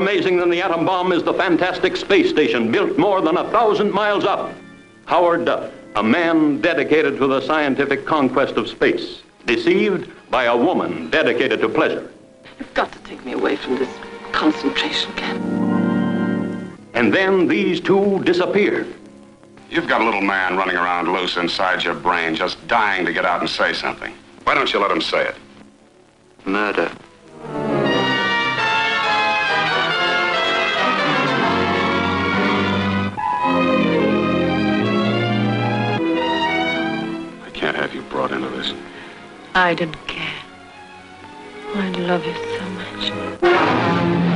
amazing than the atom bomb is the fantastic space station built more than a thousand miles up. Howard Duff, a man dedicated to the scientific conquest of space, deceived by a woman dedicated to pleasure. You've got to take me away from this concentration camp. And then these two disappeared. You've got a little man running around loose inside your brain, just dying to get out and say something. Why don't you let him say it? Murder. end of this. I didn't care. Oh, I love you so much.